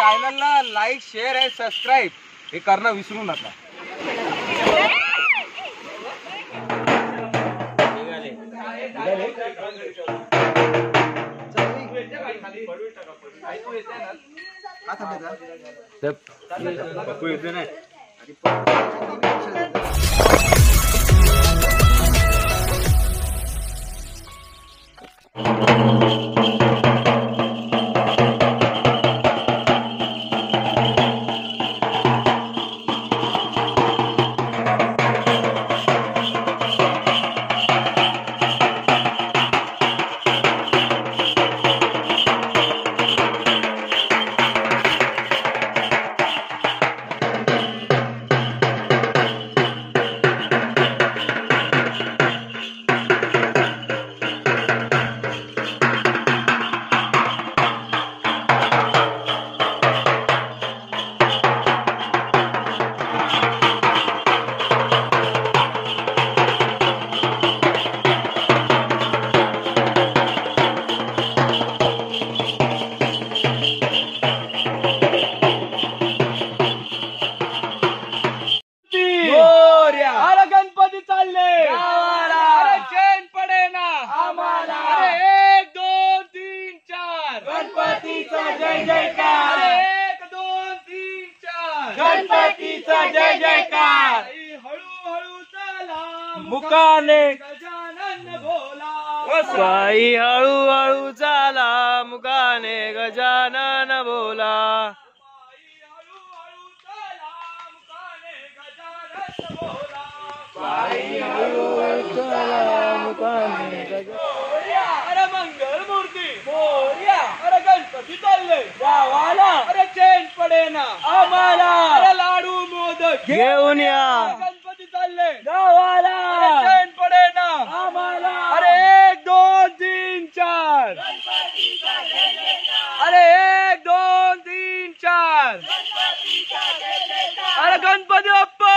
चॅनलला like share आणि subscribe हे करणं विसरू नका मुकाने गजानन भोला साई हळूहळू चाला मुखाने गजानन बोला। अरे मंगल मूर्ती। मोर्या अरे गणपती चालले। गावाला अरे चैन पडे ना। आम्हाला अरे लाडू मोदक। घेऊन या। गणपती चालले। गावाला अरे चैन पडे ना आम्हाला अरे एक दोन तीन चार अरे एक दोन तीन चार अरे Ganpati Bappa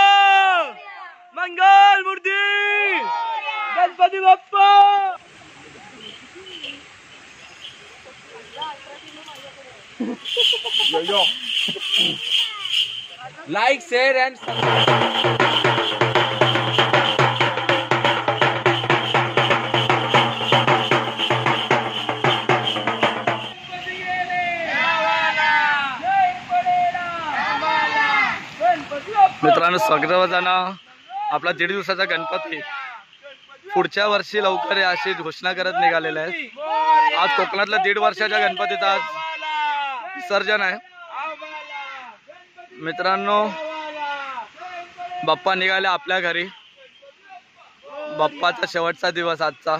Mangal Murti Ganpati Bappa like share and मित्रांनो स्वागताना आपला दीड दिवसाचा गणपती पुढच्या वर्षी लवकर अशी घोषणा करत निघालेल्या आहे आज कोकणातल्या दीड वर्षाच्या गणपतीचा आज विसर्जन आहे. मित्रांनो बाप्पा निघाले आपल्या घरी. बाप्पाचा शेवटचा दिवस आजचा.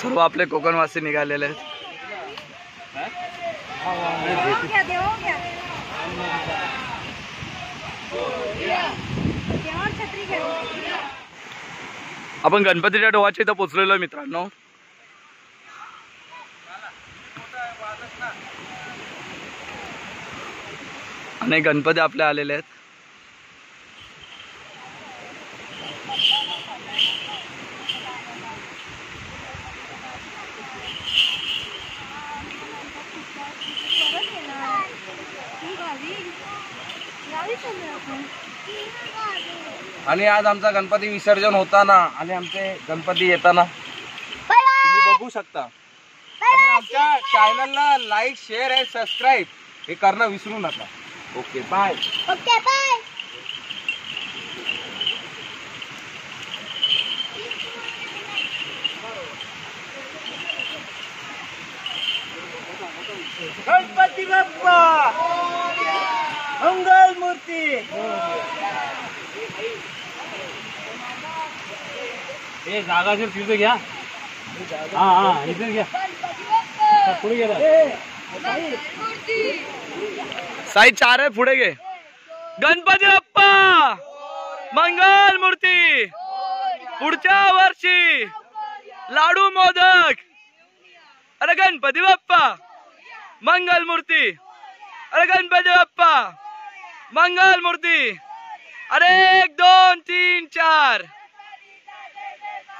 सर्व आपले कोकणवासी निघालेले आहेत. आपण गणपतीच्या डोहाच्या इथं पोचलेलो मित्रांनो. नाही गणपती आपले आलेले आहेत. आणि आज आमचा गणपती विसर्जन होताना आणि आमचे गणपती येताना. तुम्ही बघू शकता. आणि आमच्या चॅनलला लाईक शेअर आणि सबस्क्राईब हे करणं विसरू नका. Okay bye okay bye Ganpati Bappa Mangal Murti हे जागा जर तिथं घ्या. हा हा इथं घ्या. पुढे गेला. साई चार है पुढे घे गणपती बाप्पा, मंगल मूर्ती, पुढच्या वर्षी लाडू मोदक। अरे गणपती बाप्पा, मंगल मूर्ती। अरे गणपती बाप्पा, मंगल मूर्ती। अरे एक, दोन, तीन, चार।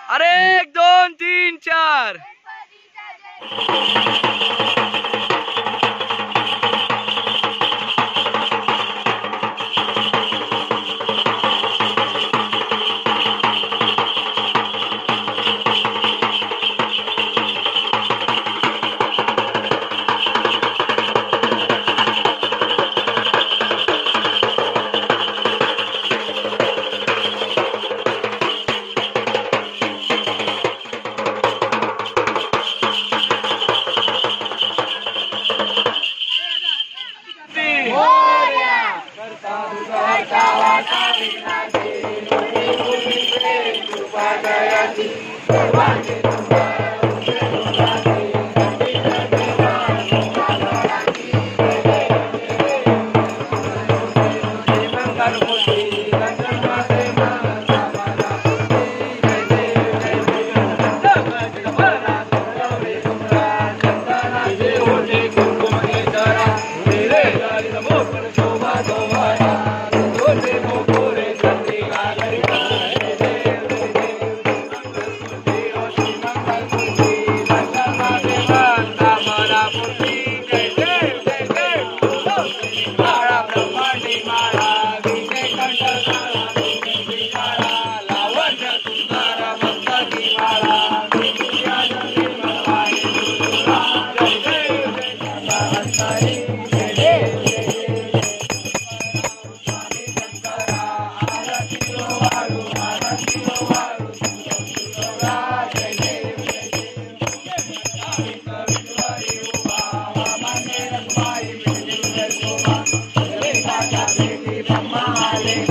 अरे एक, दोन, तीन, चार।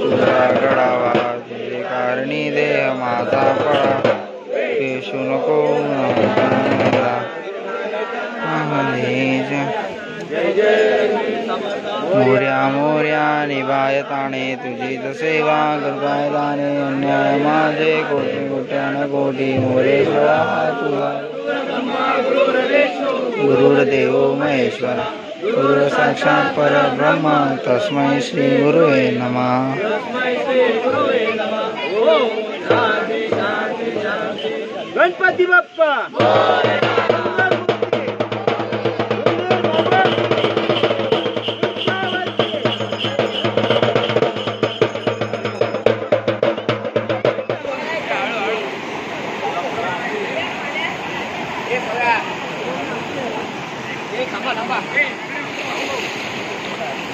तुझा घडावा तुझे कारणी देह माझा पळा पेशू नको मोर्या मोर्या निभाय ताणे तुझी तसे वा कृपाय ताणे अन्याय माझे कोटी कोट्यान कोटी मोरे तुला. गुरुर्देव महेश्वर गुरु साक्षात परब्रह्म तस्मै श्री गुरुवे नमः गणपती बाप्पा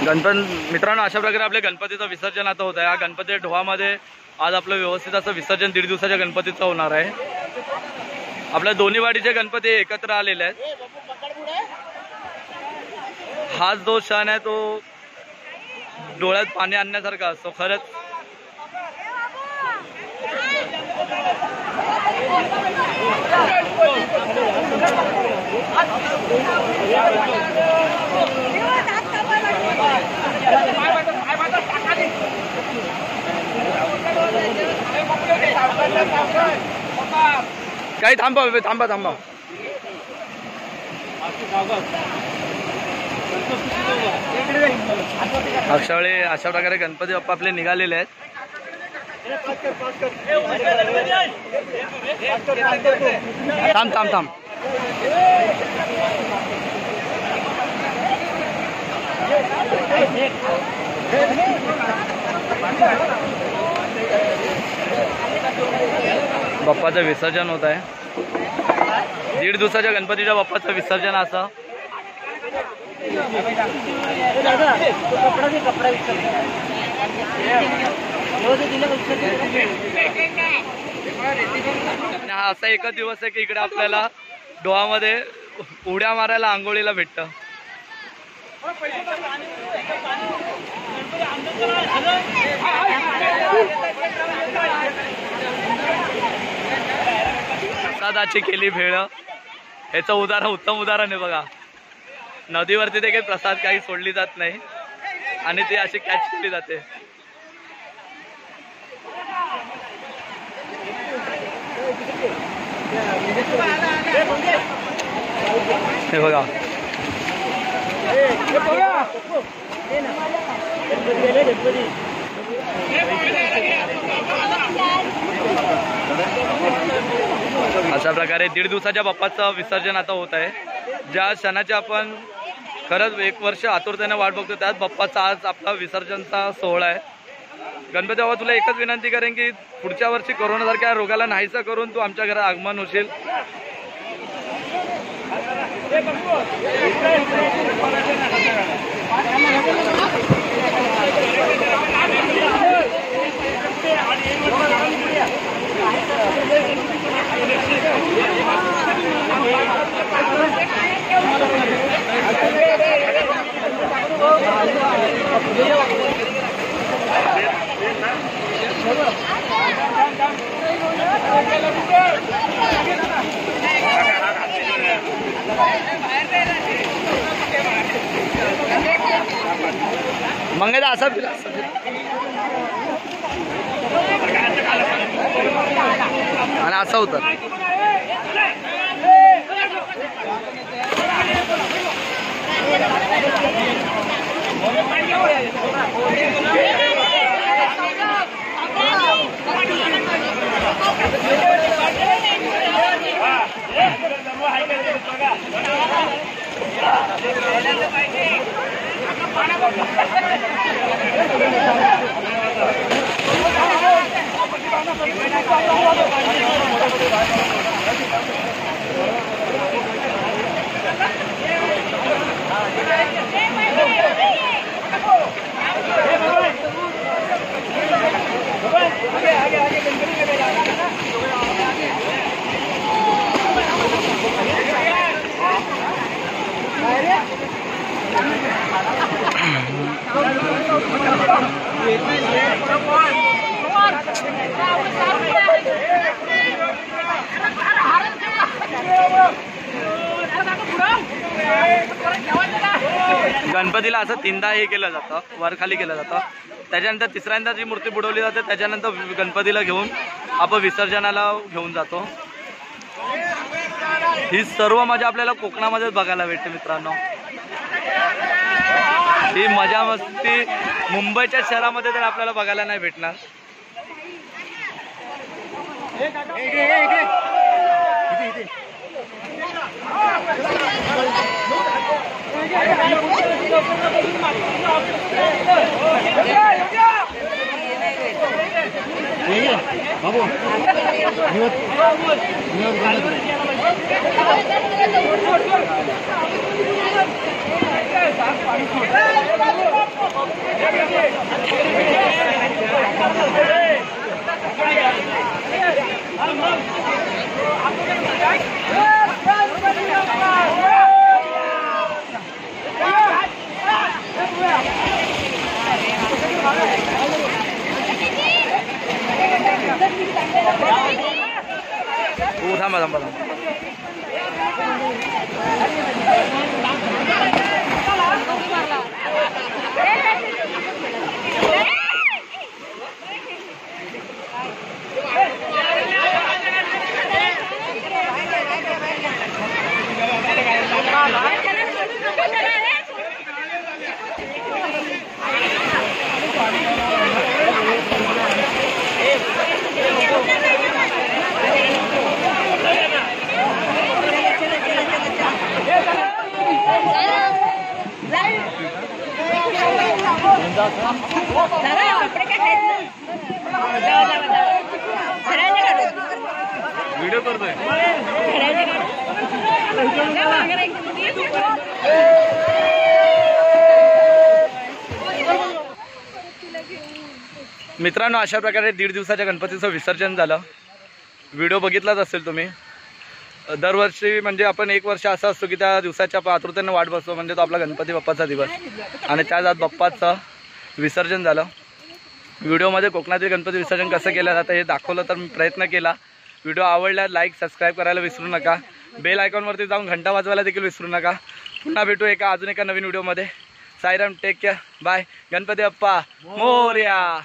गणपत मित्रांनो अशा प्रकारे आपल्या गणपतीचं विसर्जन आता होत आहे या गणपती ढोहामध्ये आज आपलं व्यवस्थित असं विसर्जन दीड दिवसाच्या गणपतीचं होणार आहे. आपल्या दोन्ही वाडीचे गणपती एकत्र आलेले आहेत. हाच जो क्षण आहे तो डोळ्यात पाणी आणण्यासारखा असतो खरंच. काही थांबा बे, थांबा थांबा. अशा अशा प्रकारे गणपती बाप्पा आपले निघालेले आहेत. थांब थांब थांब. बाप्पाचं विसर्जन होत आहे. दीड दिवसाच्या गणपतीच्या बाप्पाचं विसर्जन असं. हा असा एकच दिवस आहे की इकडे आपल्याला डोहामध्ये उड्या मारायला आंघोळीला भेटतं. प्रसादाची केली भेळ. ह्याचं उदाहरण उत्तम उदाहरण आहे बघा. नदीवरती देखील प्रसाद काही सोडली जात नाही. आणि ती अशी कॅच केली जाते. हे बघा. अशा प्रकारे दीड दिवसाच्या बाप्पाचं विसर्जन आता होत आहे. ज्या क्षणाची आपण खरंच एक वर्ष आतुरतेने वाट बघतो त्याच बाप्पाचा आज आपला विसर्जनचा सोहळा आहे. गणपती बाबा तुला एकच विनंती करेन की पुढच्या वर्षी कोरोनासारख्या रोगाला नाहीसं करून तू आमच्या घरात आगमन होशील. I'm मंगेदा असं असं आणि असं होतं. गणपतीला असं तीनदा हे केलं जातं वरखाली केलं जातं. त्याच्यानंतर तिसऱ्यांदा जी मूर्ती बुडवली जाते त्याच्यानंतर गणपतीला घेऊन आपण विसर्जनाला घेऊन जातो. ही सर्व मजा आपल्याला कोकणामध्येच बघायला भेटते मित्रांनो. ही मजा मस्ती मुंबईच्या शहरामध्ये तर आपल्याला बघायला नाही भेटणार. బాబు అమ్మ అమ్మ हो थांबा थांबा थांबा व्हिडिओ मित्रांनो अशा प्रकारे दीड दिवसाच्या गणपतीचं विसर्जन झालं. व्हिडिओ बघितलाच असेल तुम्ही. दरवर्षी म्हणजे आपण एक वर्ष असं असतो की त्या दिवसाच्या आतुरतेनं वाट बसतो म्हणजे तो आपला गणपती बाप्पाचा दिवस. आणि त्याच आज बाप्पाचं विसर्जन झालं. व्हिडिओमध्ये कोकणातील गणपती विसर्जन कसं केलं जातं हे दाखवलं तर मी प्रयत्न केला. व्हिडिओ आवडला लाईक सबस्क्राईब करायला विसरू नका. बेल आयकॉनवरती जाऊन घंटा वाजवायला देखील विसरू नका. पुन्हा भेटू एका अजून एका नवीन व्हिडिओमध्ये. Sairam take care bye Ganpati Bappa. Morya.